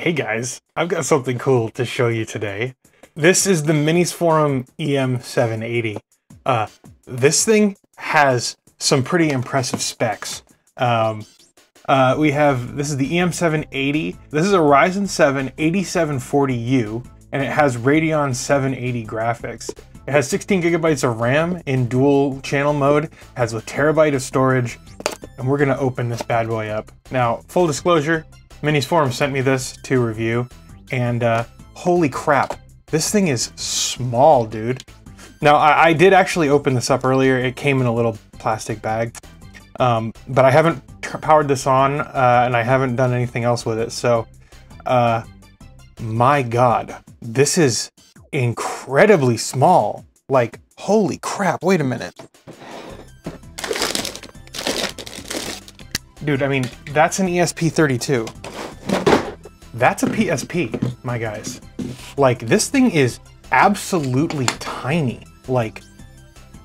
Hey guys, I've got something cool to show you today. This is the Minisforum EM780. Uh, this thing has some pretty impressive specs. Um, uh, we have, this is the EM780. This is a Ryzen 7 8740U, and it has Radeon 780 graphics. It has 16 gigabytes of RAM in dual channel mode, has a terabyte of storage, and we're gonna open this bad boy up. Now, full disclosure, Minisforum sent me this to review, and uh, holy crap, this thing is small, dude. Now, I, I, did actually open this up earlier. It came in a little plastic bag, um, but I haven't powered this on, uh, and I haven't done anything else with it. So, uh, my God, this is incredibly small. Like, holy crap, wait a minute. Dude, I mean, that's an ESP32. That's a PSP, my guys. Like, this thing is absolutely tiny. Like,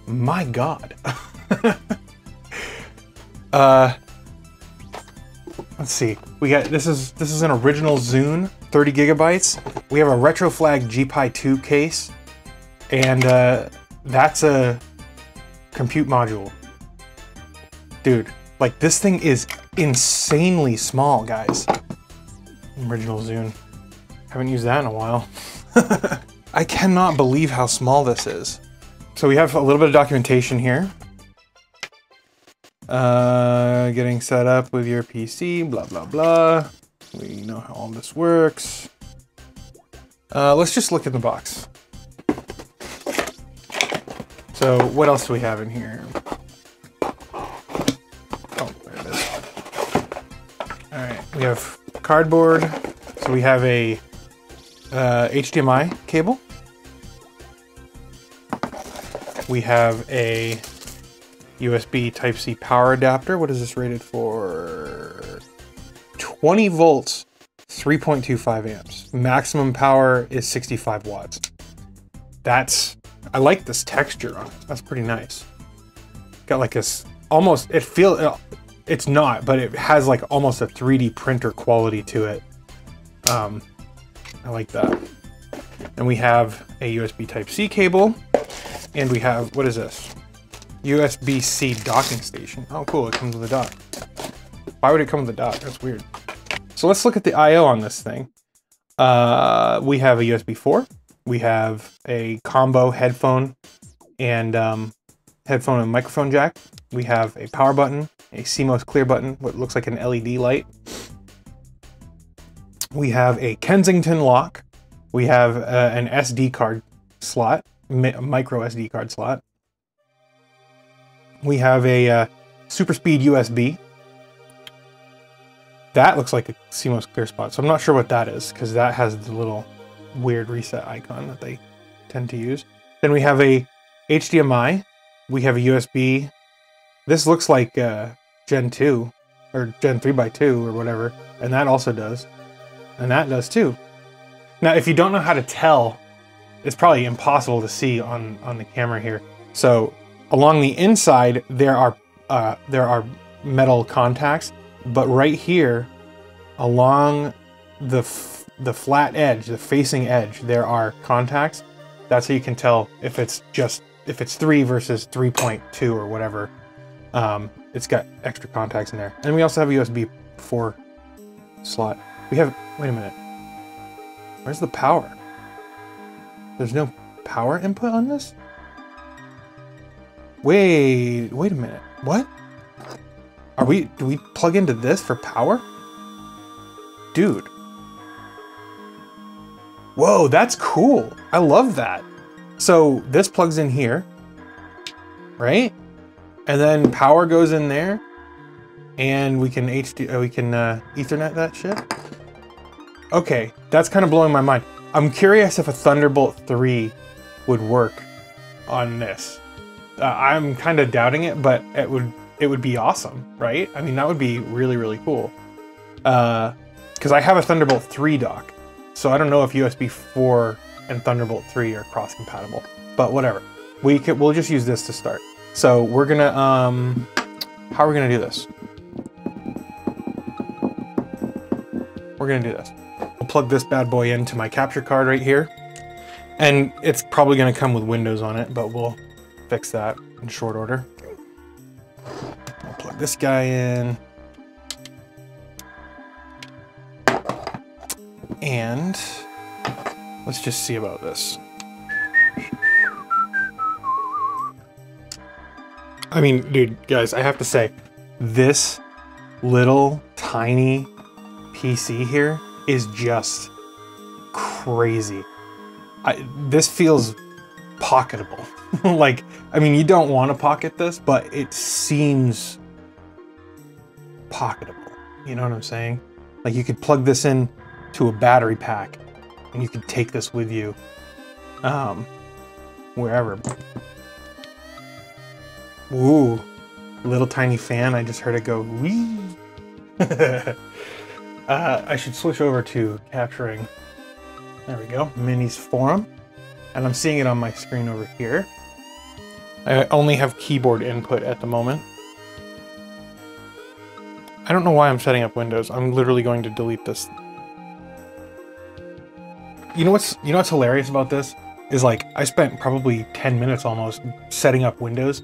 my god. uh, let's see. We got, this is, this is an original Zune, 30 gigabytes. We have a Retroflag GPI 2 case, and uh, that's a compute module. Dude, like this thing is insanely small, guys. Original Zune. Haven't used that in a while. I cannot believe how small this is. So we have a little bit of documentation here. Uh, getting set up with your PC, blah, blah, blah. We know how all this works. Uh, let's just look in the box. So what else do we have in here? Oh, there it is. All right, we have cardboard. So we have a uh, HDMI cable. We have a USB Type-C power adapter. What is this rated for? 20 volts, 3.25 amps. Maximum power is 65 watts. That's, I like this texture on it. That's pretty nice. Got like this, almost, it feels, it's not, but it has like almost a 3D printer quality to it. Um, I like that. And we have a USB Type-C cable, and we have, what is this? USB-C docking station. Oh, cool, it comes with a dock. Why would it come with a dock? That's weird. So let's look at the I.O. on this thing. Uh, we have a USB 4. We have a combo headphone and um, headphone and microphone jack. We have a power button, a CMOS clear button, what looks like an LED light. We have a Kensington lock. We have uh, an SD card slot, micro SD card slot. We have a uh, super speed USB. That looks like a CMOS clear spot, so I'm not sure what that is because that has the little weird reset icon that they tend to use. Then we have a HDMI. We have a USB this looks like uh, Gen 2 or Gen 3 by 2 or whatever, and that also does. And that does too. Now, if you don't know how to tell, it's probably impossible to see on, on the camera here. So along the inside, there are, uh, there are metal contacts, but right here, along the, the flat edge, the facing edge, there are contacts. That's how you can tell if it's just, if it's 3 versus 3.2 or whatever um, it's got extra contacts in there. And we also have a USB 4 slot. We have, wait a minute. Where's the power? There's no power input on this? Wait, wait a minute. What? Are we, do we plug into this for power? Dude. Whoa, that's cool. I love that. So this plugs in here, right? And then power goes in there, and we can HD, uh, we can uh, Ethernet that shit. Okay, that's kind of blowing my mind. I'm curious if a Thunderbolt 3 would work on this. Uh, I'm kind of doubting it, but it would it would be awesome, right? I mean, that would be really really cool. Because uh, I have a Thunderbolt 3 dock, so I don't know if USB 4 and Thunderbolt 3 are cross compatible. But whatever, we could we'll just use this to start. So we're gonna, um, how are we gonna do this? We're gonna do this. I'll plug this bad boy into my capture card right here. And it's probably gonna come with Windows on it, but we'll fix that in short order. I'll plug this guy in. And let's just see about this. I mean, dude, guys, I have to say, this little tiny PC here is just crazy. I, this feels pocketable. like, I mean, you don't want to pocket this, but it seems pocketable. You know what I'm saying? Like you could plug this in to a battery pack and you could take this with you um, wherever. Ooh, little tiny fan. I just heard it go wee. uh, I should switch over to capturing. There we go, Minisforum. And I'm seeing it on my screen over here. I only have keyboard input at the moment. I don't know why I'm setting up Windows. I'm literally going to delete this. You know what's you know what's hilarious about this is like I spent probably 10 minutes almost setting up Windows.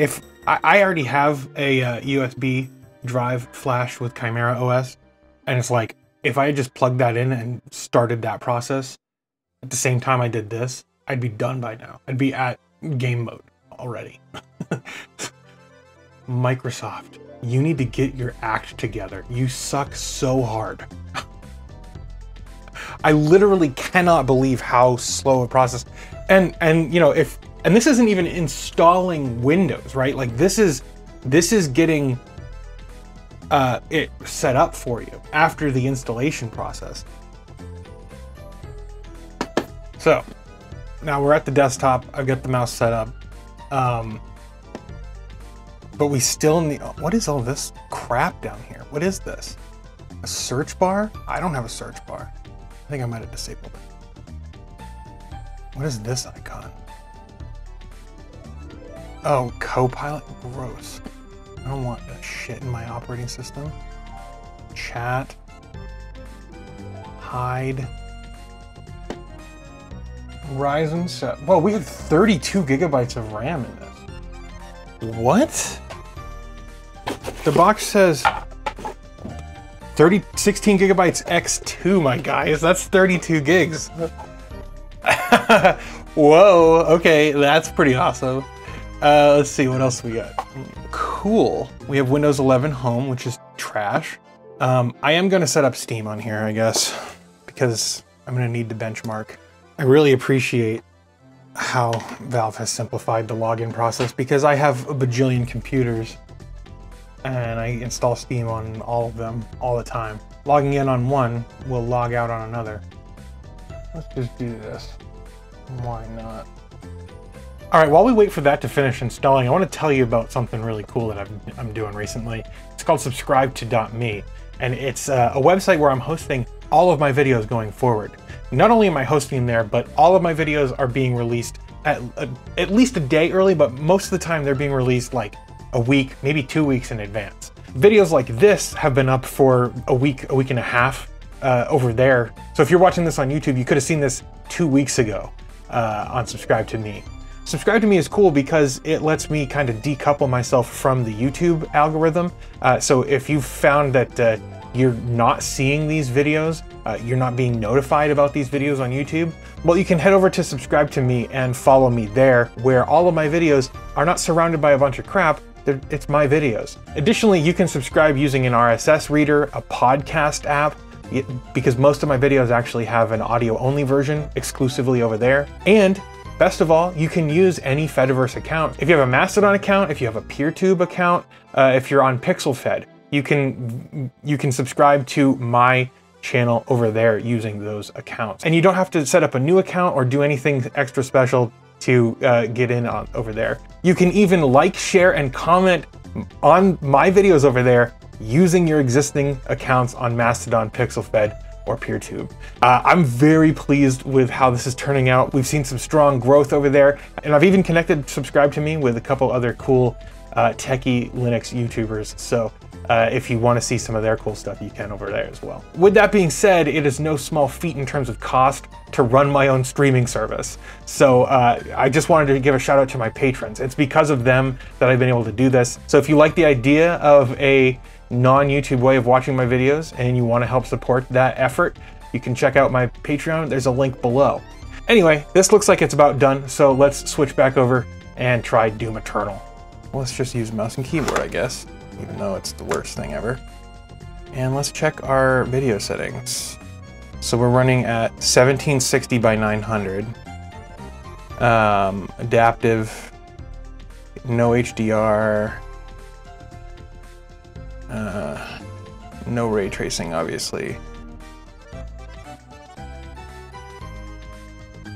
If I, I already have a uh, USB drive flash with Chimera OS, and it's like if I had just plugged that in and started that process at the same time I did this, I'd be done by now. I'd be at game mode already. Microsoft, you need to get your act together. You suck so hard. I literally cannot believe how slow a process. And and you know, if and this isn't even installing Windows, right? Like this is this is getting uh, it set up for you after the installation process. So now we're at the desktop. I've got the mouse set up. Um, but we still need, what is all this crap down here? What is this? A search bar? I don't have a search bar. I think I might have disabled it. What is this icon? Oh, Copilot? Gross. I don't want that shit in my operating system. Chat. Hide. Ryzen 7. Whoa, we have 32 gigabytes of RAM in this. What? The box says 30, 16 gigabytes X2, my guys. That's 32 gigs. Whoa, okay, that's pretty awesome. Uh, let's see, what else we got? Cool. We have Windows 11 Home, which is trash. Um, I am going to set up Steam on here, I guess, because I'm going to need to benchmark. I really appreciate how Valve has simplified the login process because I have a bajillion computers and I install Steam on all of them all the time. Logging in on one will log out on another. Let's just do this. Why not? All right, while we wait for that to finish installing, I want to tell you about something really cool that i am doing recently. It's called subscribe to .me, and it's uh, a website where I'm hosting all of my videos going forward. Not only am I hosting them there, but all of my videos are being released at, uh, at least a day early, but most of the time they're being released like a week, maybe two weeks in advance. Videos like this have been up for a week, a week and a half uh, over there. So if you're watching this on YouTube, you could have seen this two weeks ago uh, on Subscribe to Me. Subscribe to me is cool because it lets me kind of decouple myself from the YouTube algorithm. Uh, so if you've found that uh, you're not seeing these videos, uh, you're not being notified about these videos on YouTube, well, you can head over to subscribe to me and follow me there, where all of my videos are not surrounded by a bunch of crap, it's my videos. Additionally, you can subscribe using an RSS reader, a podcast app, because most of my videos actually have an audio only version exclusively over there. And best of all, you can use any Fediverse account. If you have a Mastodon account, if you have a PeerTube account, uh, if you're on PixelFed, you can you can subscribe to my channel over there using those accounts. And you don't have to set up a new account or do anything extra special to uh, get in on over there. You can even like, share, and comment on my videos over there using your existing accounts on Mastodon, PixelFed, or PeerTube. Uh, I'm very pleased with how this is turning out. We've seen some strong growth over there, and I've even connected Subscribe to Me with a couple other cool uh, techie Linux YouTubers. So uh, if you want to see some of their cool stuff, you can over there as well. With that being said, it is no small feat in terms of cost to run my own streaming service. So uh, I just wanted to give a shout out to my patrons. It's because of them that I've been able to do this. So if you like the idea of a non-YouTube way of watching my videos and you want to help support that effort, you can check out my Patreon. There's a link below. Anyway, this looks like it's about done, so let's switch back over and try Doom Eternal. Let's just use mouse and keyboard, I guess even though it's the worst thing ever. And let's check our video settings. So we're running at 1760 by 900. Um, adaptive, no HDR, uh, no ray tracing, obviously.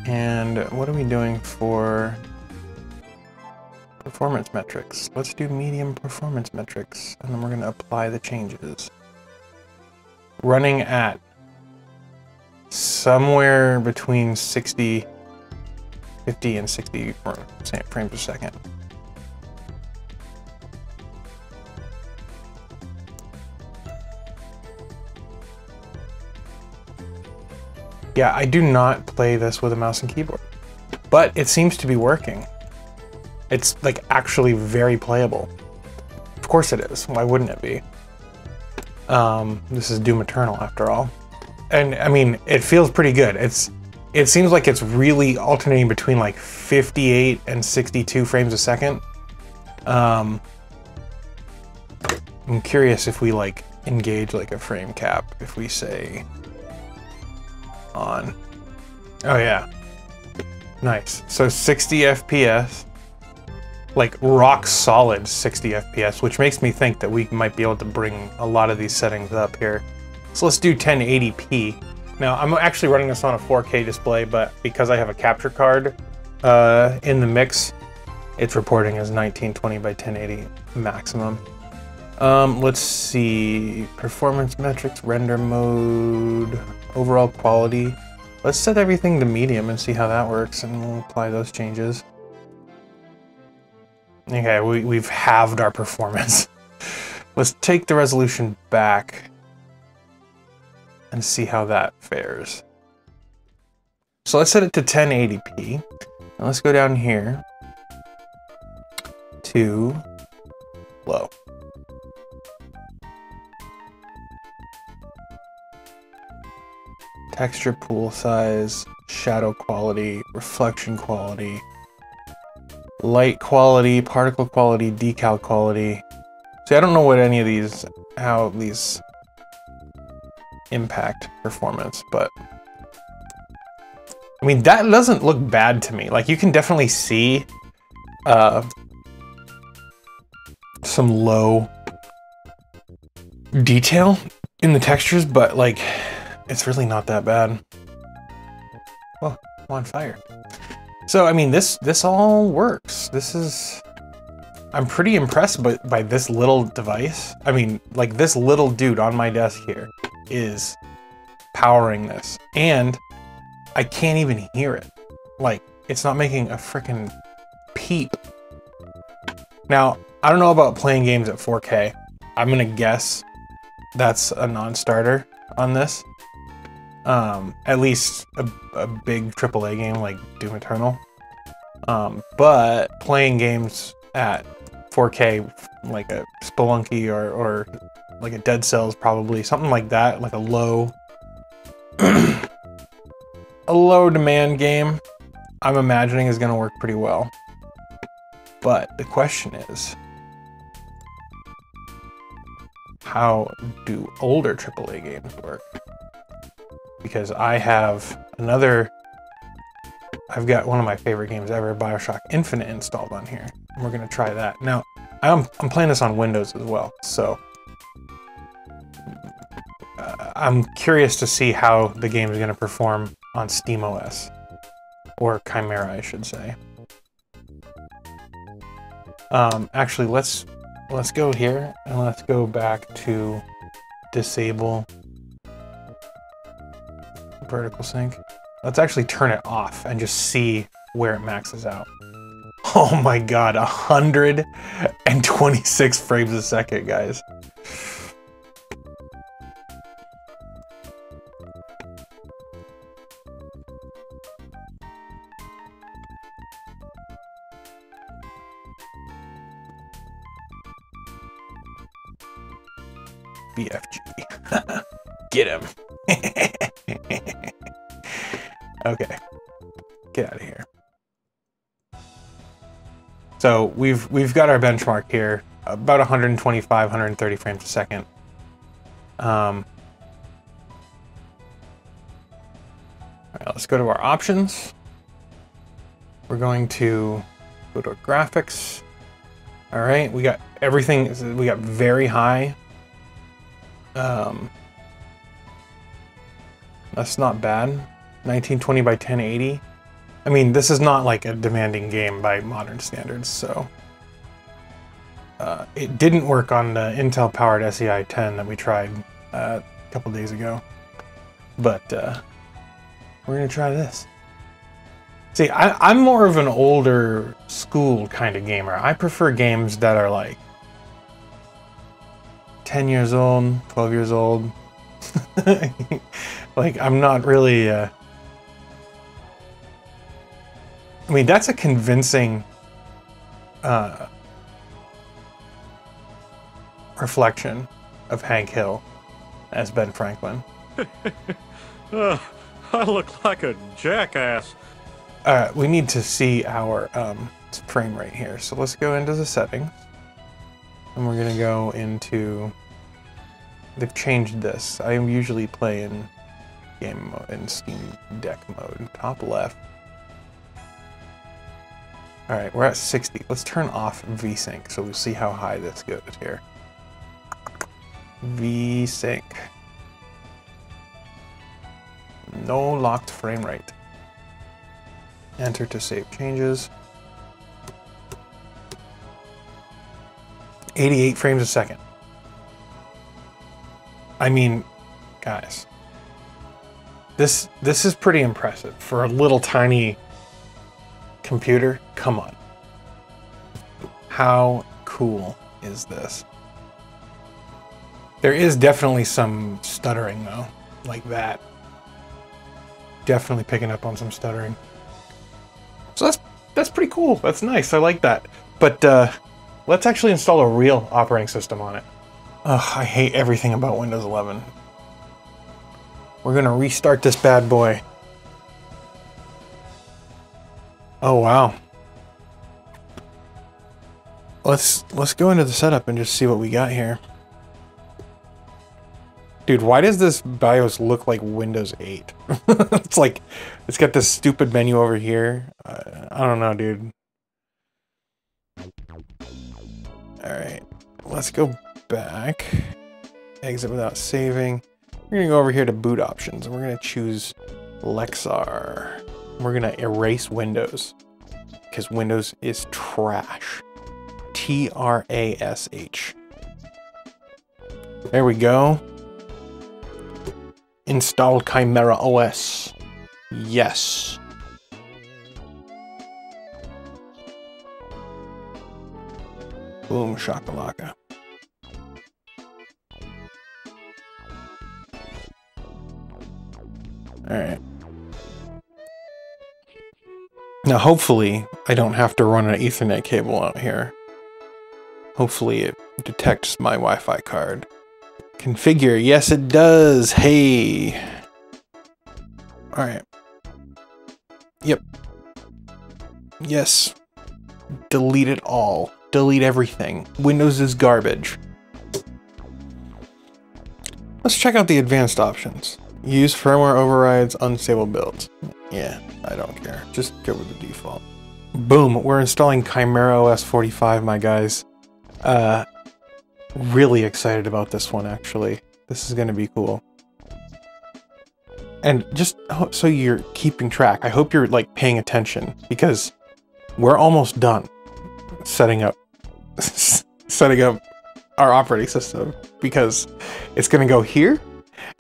And what are we doing for performance metrics. Let's do medium performance metrics, and then we're going to apply the changes. Running at somewhere between 60, 50 and 60 frames per second. Yeah, I do not play this with a mouse and keyboard, but it seems to be working. It's like actually very playable. Of course it is. Why wouldn't it be? Um, this is Doom Eternal after all. And I mean, it feels pretty good. It's it seems like it's really alternating between like 58 and 62 frames a second. Um, I'm curious if we like engage like a frame cap if we say on. Oh yeah. Nice. So 60 FPS like rock solid 60 FPS, which makes me think that we might be able to bring a lot of these settings up here. So let's do 1080p. Now I'm actually running this on a 4K display, but because I have a capture card uh, in the mix, it's reporting as 1920 by 1080 maximum. Um, let's see, performance metrics, render mode, overall quality. Let's set everything to medium and see how that works and we'll apply those changes. Okay, we, we've halved our performance. Let's take the resolution back and see how that fares. So let's set it to 1080p. And let's go down here to low. Texture pool size, shadow quality, reflection quality, light quality, particle quality, decal quality. See, I don't know what any of these, how these impact performance, but I mean, that doesn't look bad to me. Like, you can definitely see uh, some low detail in the textures, but like, it's really not that bad. Oh, I'm on fire. So, I mean, this this all works. This is... I'm pretty impressed by, by this little device. I mean, like, this little dude on my desk here is powering this. And I can't even hear it. Like, it's not making a freaking peep. Now, I don't know about playing games at 4K. I'm gonna guess that's a non-starter on this. Um, at least a, a big AAA game like Doom Eternal. Um, but playing games at 4K, like a Spelunky or, or like a Dead Cells, probably something like that, like a low, a low demand game. I'm imagining is going to work pretty well. But the question is, how do older AAA games work? Because I have another. I've got one of my favorite games ever, Bioshock Infinite, installed on here. And we're gonna try that. Now, I'm I'm playing this on Windows as well, so uh, I'm curious to see how the game is gonna perform on SteamOS or Chimera, I should say. Um, actually, let's let's go here and let's go back to disable vertical sync. Let's actually turn it off and just see where it maxes out. Oh my god, 126 frames a second, guys. BFG. Get him okay. Get out of here. So we've we've got our benchmark here, about 125, 130 frames a second. Um, all right, let's go to our options. We're going to go to graphics. All right, we got everything. We got very high. Um, that's not bad. 1920 by 1080. I mean, this is not like a demanding game by modern standards, so... Uh, it didn't work on the Intel-powered SEI 10 that we tried uh, a couple days ago. But uh, we're going to try this. See, I, am more of an older school kind of gamer. I prefer games that are like 10 years old, 12 years old. like, I'm not really... Uh... I mean, that's a convincing uh, reflection of Hank Hill as Ben Franklin. uh, I look like a jackass. All right, we need to see our um, frame rate here. So let's go into the settings. And we're gonna go into, they've changed this. I usually play in game mode, in Steam Deck mode, top left. All right, we're at 60. Let's turn off VSync so we'll see how high this goes here. VSync. No locked frame rate. Enter to save changes. 88 frames a second. I mean, guys, this this is pretty impressive for a little tiny computer. Come on. How cool is this? There is definitely some stuttering though, like that. Definitely picking up on some stuttering. So that's that's pretty cool. That's nice. I like that. But uh, let's actually install a real operating system on it. Ugh, I hate everything about Windows 11. We're gonna restart this bad boy. Oh wow. Let's let's go into the setup and just see what we got here. Dude, why does this BIOS look like Windows 8? it's like, it's got this stupid menu over here. Uh, I don't know, dude. Alright, let's go back. Exit without saving. We're gonna go over here to boot options, and we're gonna choose Lexar. We're gonna erase Windows, because Windows is trash. T-R-A-S-H. There we go. Install Chimera OS. Yes. Boom shakalaka. Alright. Now hopefully I don't have to run an ethernet cable out here. Hopefully it detects my Wi-Fi card. Configure. Yes, it does. Hey. All right. Yep. Yes. Delete it all. Delete everything. Windows is garbage. Let's check out the advanced options. Use firmware overrides, unstable builds. Yeah, I don't care. Just go with the default. Boom, we're installing Chimera OS 45, my guys. Uh, really excited about this one, actually. This is going to be cool. And just so you're keeping track, I hope you're like paying attention because we're almost done setting up setting up our operating system because it's going to go here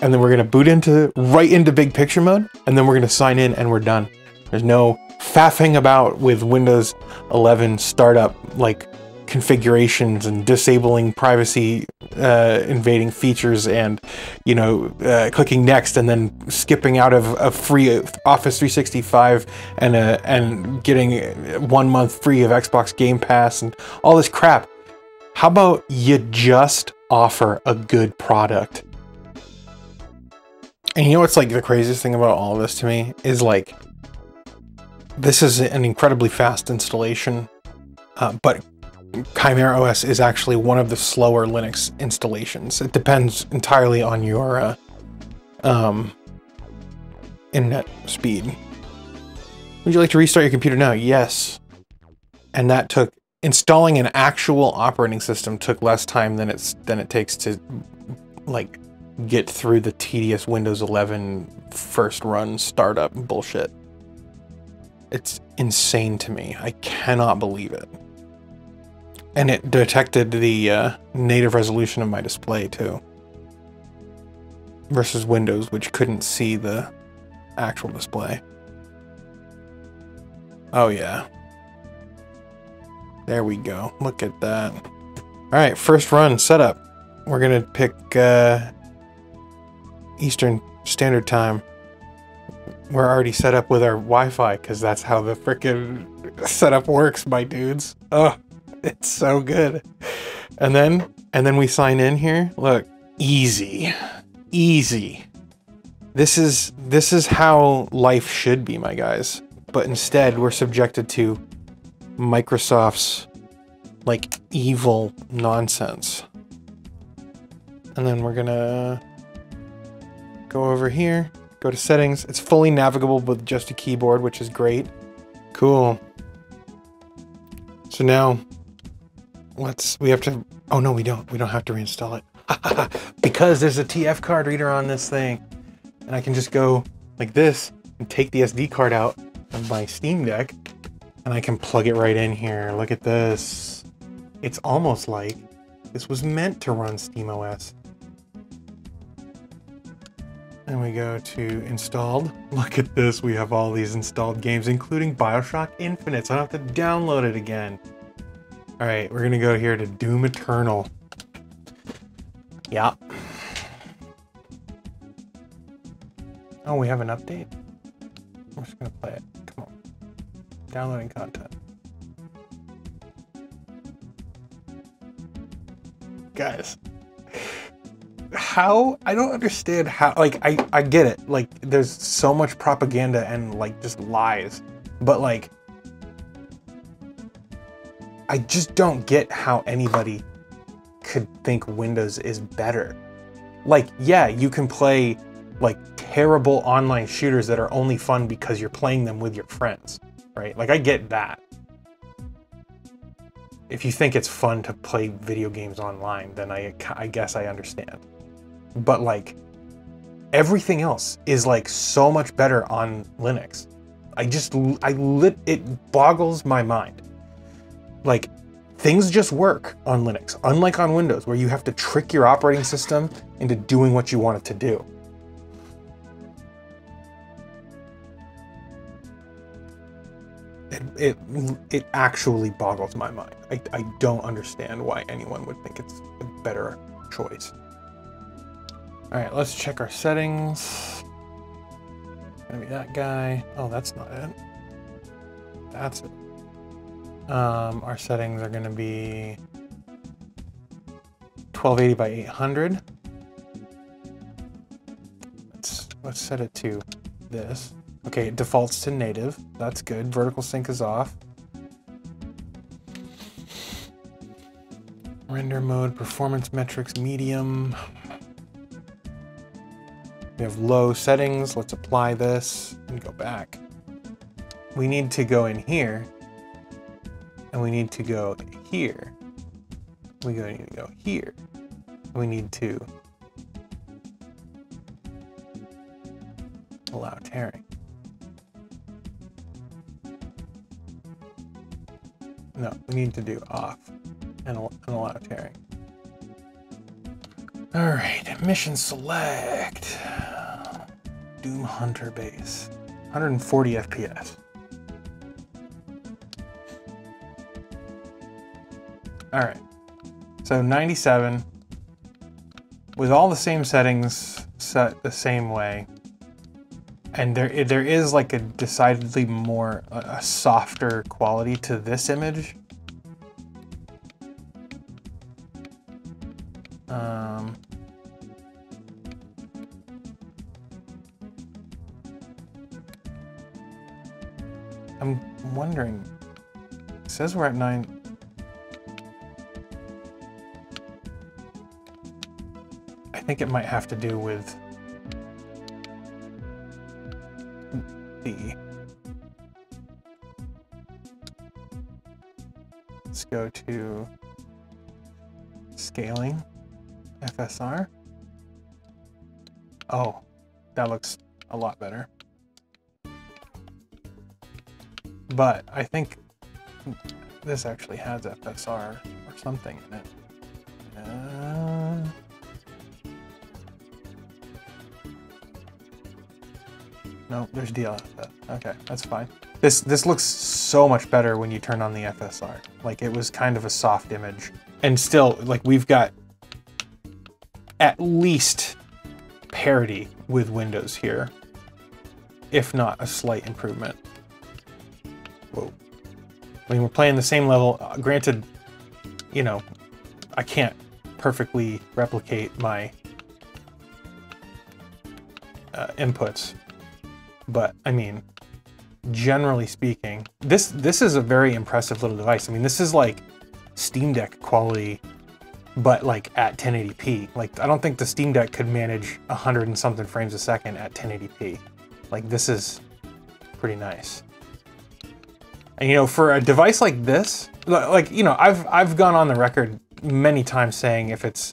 and then we're to boot into right into big picture mode and then we're to sign in and we're done. There's no faffing about with Windows 11 startup like configurations and disabling privacy uh, invading features and you know uh, clicking next and then skipping out of a free Office 365 and uh, and getting one month free of Xbox Game Pass and all this crap. How about you just offer a good product? And you know what's like the craziest thing about all of this to me is like this is an incredibly fast installation, uh, but Chimera OS is actually one of the slower Linux installations. It depends entirely on your uh, um, internet speed. Would you like to restart your computer now? Yes. And that took installing an actual operating system took less time than it's than it takes to like get through the tedious Windows 11 first run startup bullshit. It's insane to me. I cannot believe it. And it detected the uh, native resolution of my display too. Versus Windows, which couldn't see the actual display. Oh yeah. There we go. Look at that. Alright, first run setup. We're gonna pick uh, Eastern Standard Time. We're already set up with our Wi-Fi because that's how the freaking setup works, my dudes. Oh, it's so good. And then, and then we sign in here. Look, easy, easy. This is this is how life should be, my guys. But instead, we're subjected to Microsoft's like evil nonsense. And then we're gonna go over here, go to settings. It's fully navigable with just a keyboard, which is great. Cool. So now let's, we have to, oh no, we don't. We don't have to reinstall it. because there's a TF card reader on this thing. And I can just go like this and take the SD card out of my Steam Deck and I can plug it right in here. Look at this. It's almost like this was meant to run SteamOS. And we go to installed. Look at this. We have all these installed games, including Bioshock Infinite. So I don't have to download it again. All right, we're gonna go here to Doom Eternal. Yep. Oh, we have an update? I'm just gonna play it. Come on. Downloading content. Guys, how I don't understand how like I I get it. Like there's so much propaganda and like just lies. But like I just don't get how anybody could think Windows is better. Like yeah, you can play like terrible online shooters that are only fun because you're playing them with your friends, right? Like I get that. If you think it's fun to play video games online, then I I guess I understand but like everything else is like so much better on Linux. I just I lit it boggles my mind. Like things just work on Linux, unlike on Windows where you have to trick your operating system into doing what you want it to do. It, it, it actually boggles my mind. I, I don't understand why anyone would think it's a better choice. All right, let's check our settings. Gonna be that guy. Oh, that's not it. That's it. Um, our settings are gonna be 1280 by 800. Let's let's set it to this. Okay, it defaults to native. That's good. Vertical sync is off. Render mode, performance metrics, medium. We have low settings. Let's apply this and go back. We need to go in here and we need to go here. We need to go here. We need to allow tearing. No, we need to do off and, and allow tearing. All right, mission select. Doom Hunter base. 140 FPS. All right. So 97 with all the same settings set the same way. And there there is like a decidedly more a softer quality to this image says we're at nine. I think it might have to do with the. Let's go to scaling, FSR. Oh, that looks a lot better. But I think this actually has FSR or something in it. Uh, no, there's DLSS. Okay, that's fine. This this looks so much better when you turn on the FSR. Like it was kind of a soft image, and still like we've got at least parity with Windows here, if not a slight improvement. I mean, we're playing the same level. Uh, granted, you know, I can't perfectly replicate my uh, inputs, but I mean, generally speaking, this this is a very impressive little device. I mean, this is like Steam Deck quality, but like at 1080p. Like, I don't think the Steam Deck could manage 100 and something frames a second at 1080p. Like, this is pretty nice. And you know, for a device like this, like you know, I've I've gone on the record many times saying if it's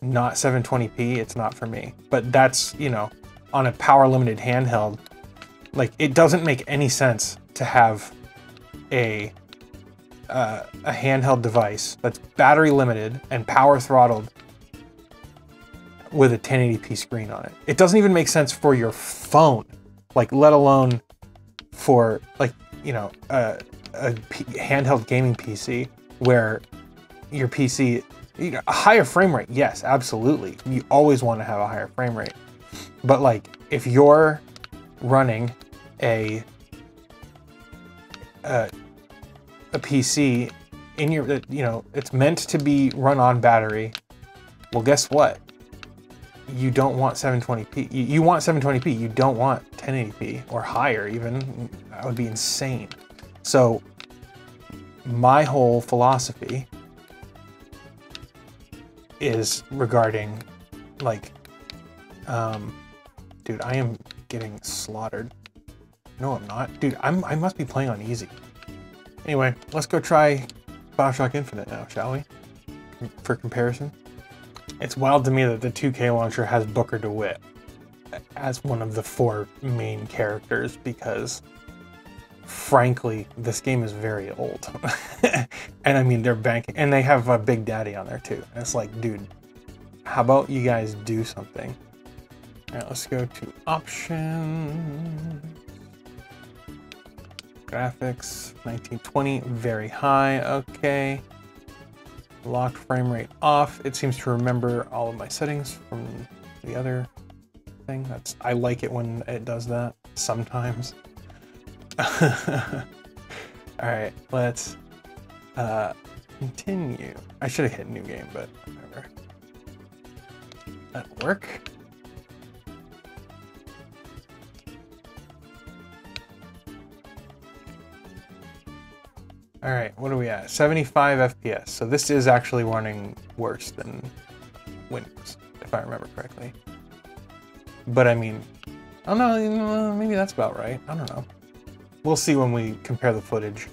not 720p, it's not for me. But that's you know, on a power limited handheld, like it doesn't make any sense to have a uh, a handheld device that's battery limited and power throttled with a 1080p screen on it. It doesn't even make sense for your phone, like let alone for like you know, a, handheld gaming PC where your PC, you know, a higher frame rate, yes, absolutely. You always want to have a higher frame rate. But like, if you're running a a, a PC in your, you know, it's meant to be run on battery. Well, guess what? you don't want 720p. You, you, want 720p. You don't want 1080p or higher even. That would be insane. So my whole philosophy is regarding like, um, dude, I am getting slaughtered. No, I'm not. Dude, I'm, I must be playing on easy. Anyway, let's go try Bioshock Infinite now, shall we? For comparison. It's wild to me that the 2K launcher has Booker DeWitt as one of the four main characters because frankly, this game is very old. and I mean, they're banking, and they have a Big Daddy on there too. And it's like, dude, how about you guys do something? All right, let's go to options. Graphics, 1920, very high, okay locked frame rate off. It seems to remember all of my settings from the other thing. That's I like it when it does that sometimes. all right, let's uh, continue. I should have hit new game, but whatever. That work? All right, what are we at? 75 FPS. So this is actually running worse than Windows, if I remember correctly. But I mean, I don't know, maybe that's about right. I don't know. We'll see when we compare the footage.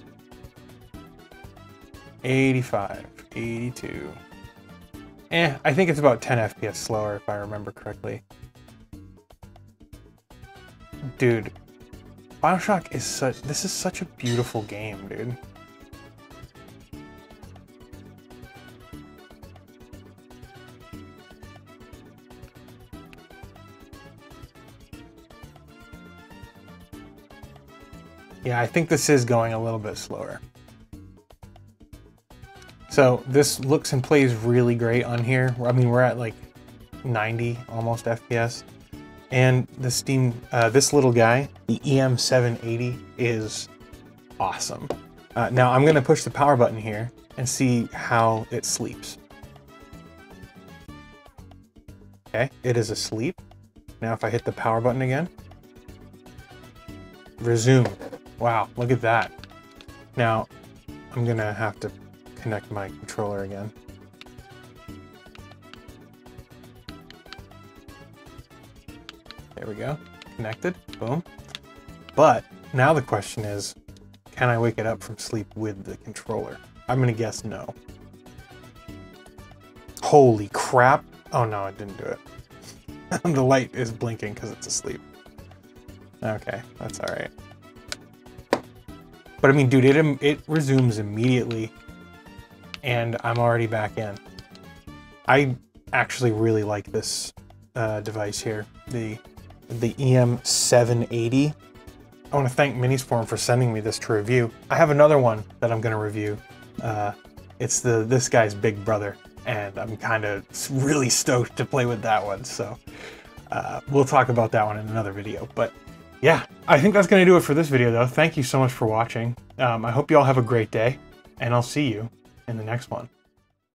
85, 82. Eh, I think it's about 10 FPS slower if I remember correctly. Dude, Bioshock is such, this is such a beautiful game, dude. Yeah, I think this is going a little bit slower. So this looks and plays really great on here. I mean, we're at like 90 almost FPS. And the Steam, uh, this little guy, the EM780 is awesome. Uh, now I'm gonna push the power button here and see how it sleeps. Okay, it is asleep. Now if I hit the power button again, resume. Wow, look at that. Now, I'm gonna have to connect my controller again. There we go. Connected. Boom. But now the question is, can I wake it up from sleep with the controller? I'm gonna guess no. Holy crap. Oh no, it didn't do it. the light is blinking because it's asleep. Okay, that's all right. But I mean, dude, it it resumes immediately, and I'm already back in. I actually really like this uh, device here, the the EM780. I want to thank Minisforum for sending me this to review. I have another one that I'm going to review. Uh, it's the this guy's big brother, and I'm kind of really stoked to play with that one. So uh, we'll talk about that one in another video. But yeah, I think that's going to do it for this video, though. Thank you so much for watching. Um, I hope you all have a great day, and I'll see you in the next one.